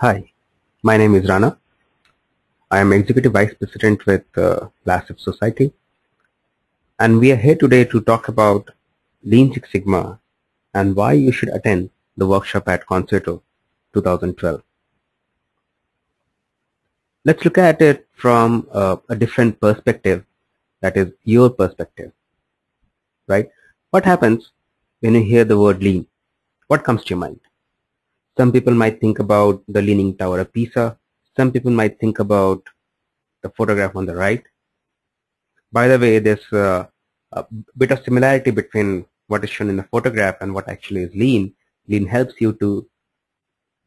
Hi, my name is Rana. I am Executive Vice President with uh, Society and we are here today to talk about Lean Six Sigma and why you should attend the workshop at Concetto 2012. Let's look at it from uh, a different perspective that is your perspective, right? What happens when you hear the word lean? What comes to your mind? Some people might think about the Leaning Tower of Pisa. Some people might think about the photograph on the right. By the way, there's a, bit of similarity between what is shown in the photograph and what actually is lean. Lean helps you to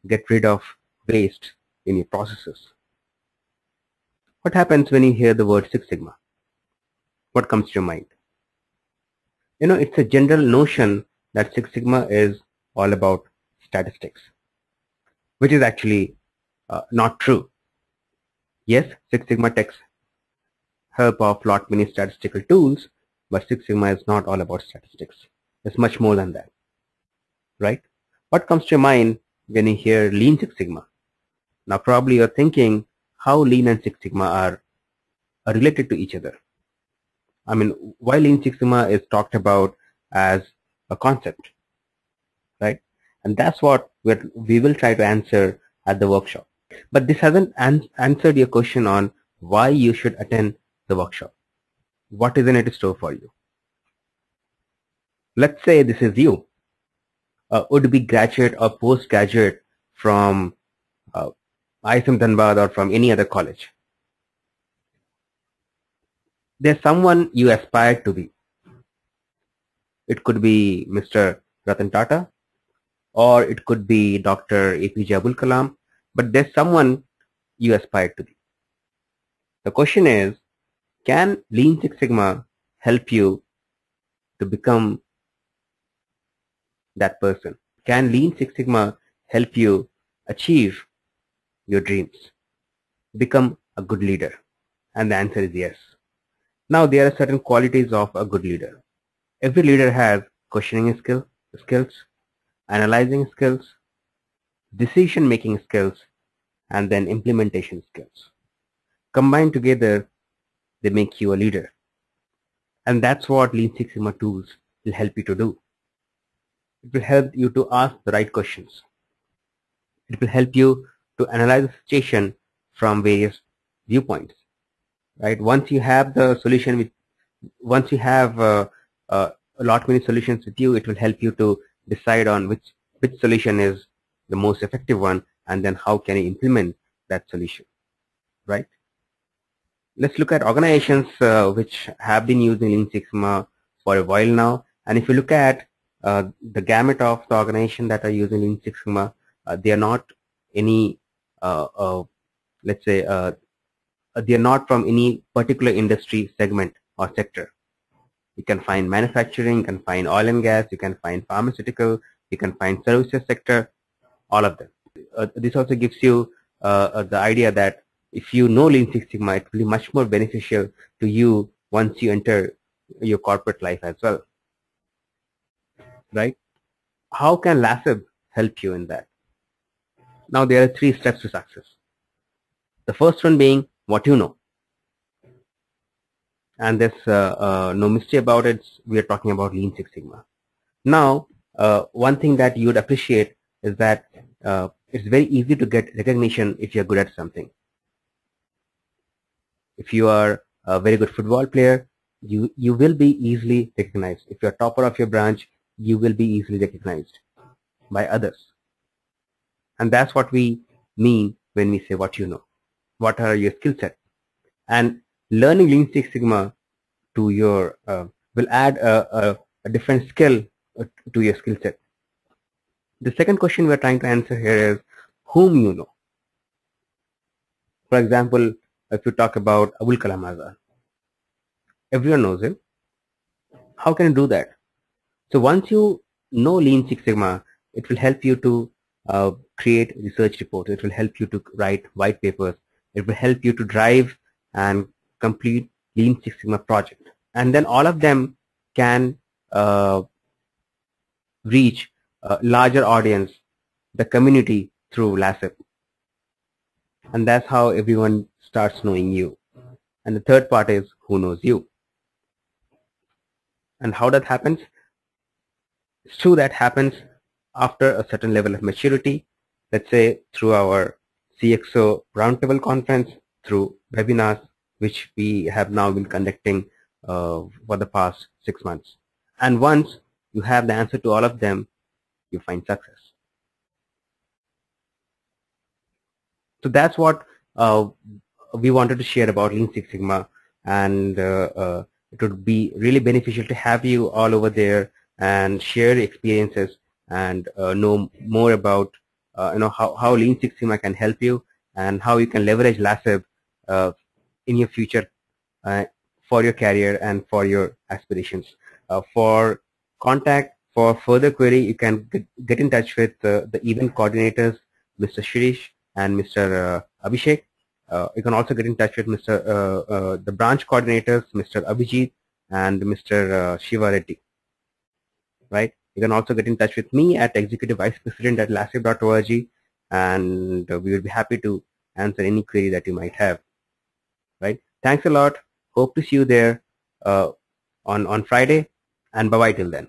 get rid of waste in your processes. What happens when you hear the word Six Sigma? What comes to your mind? You know, it's a general notion that Six Sigma is all about statistics which is actually uh, not true. Yes, Six Sigma takes help of lot many statistical tools, but Six Sigma is not all about statistics. It's much more than that, right? What comes to your mind when you hear Lean Six Sigma? Now probably you're thinking how Lean and Six Sigma are, are related to each other. I mean, why Lean Six Sigma is talked about as a concept? And that's what we will try to answer at the workshop. But this hasn't an answered your question on why you should attend the workshop. What is in it store for you? Let's say this is you, a would-be graduate or postgraduate from uh, ISM Dhanbad or from any other college. There's someone you aspire to be. It could be Mr. Ratan Tata, or it could be Dr. APJ Abul Kalam, but there's someone you aspire to be. The question is, can Lean Six Sigma help you to become that person? Can Lean Six Sigma help you achieve your dreams? Become a good leader? And the answer is yes. Now there are certain qualities of a good leader. Every leader has questioning skill, skills, analyzing skills, decision making skills, and then implementation skills. Combined together, they make you a leader. And that's what Lean Six Sigma tools will help you to do. It will help you to ask the right questions. It will help you to analyze the situation from various viewpoints. Right? Once you have the solution with, once you have uh, uh, a lot many solutions with you, it will help you to decide on which, which solution is the most effective one and then how can you implement that solution, right? Let's look at organizations uh, which have been using Lean Sigma for a while now. And if you look at uh, the gamut of the organization that are using Lean Six Sigma, uh, they are not any, uh, uh, let's say, uh, they are not from any particular industry segment or sector. You can find manufacturing, you can find oil and gas, you can find pharmaceutical, you can find services sector, all of them. Uh, this also gives you uh, uh, the idea that if you know Lean Six Sigma, it will be much more beneficial to you once you enter your corporate life as well. Right? How can LASSIB help you in that? Now there are three steps to success. The first one being what you know and there's uh, uh, no mystery about it. We are talking about Lean Six Sigma. Now, uh, one thing that you would appreciate is that it's very easy to get recognition if you're good at something. If you are a very good football player, you, you will be easily recognized. If you're topper of your branch, you will be easily recognized by others. And that's what we mean when we say what you know. What are your skill set? And learning Lean Six Sigma to your uh, will add a, a, a different skill uh, to your skill set. The second question we're trying to answer here is whom you know. For example, if you talk about Abul Kalam Azad, everyone knows him. How can you do that? So once you know Lean Six Sigma, it will help you to uh, create research reports. It will help you to write white papers. It will help you to drive and complete Lean Six Sigma project. And then all of them can uh, reach a larger audience, the community through LASSIB. And that's how everyone starts knowing you. And the third part is who knows you. And how that happens? It's true that happens after a certain level of maturity, let's say through our CXO roundtable conference, through webinars, which we have now been conducting uh, for the past six months. And once you have the answer to all of them, you find success. So that's what uh, we wanted to share about Lean Six Sigma and uh, uh, it would be really beneficial to have you all over there and share experiences and uh, know more about uh, you know how, how Lean Six Sigma can help you and how you can leverage LASSIB in your future for your career and for your aspirations. for contact, for further query, you can get in touch with the event coordinators, Mr. Shirish and Mr. Abhishek. Uh, you can also get in touch with Mr. Uh, uh, the branch coordinators, Mr. Abhijit and Mr. Shiva Reddy. Right? You can also get in touch with me at Executive Vice President at lasib.org and we will be happy to answer any query that you might have. Right? Thanks a lot. Hope to see you there uh, on, on Friday and bye-bye till then.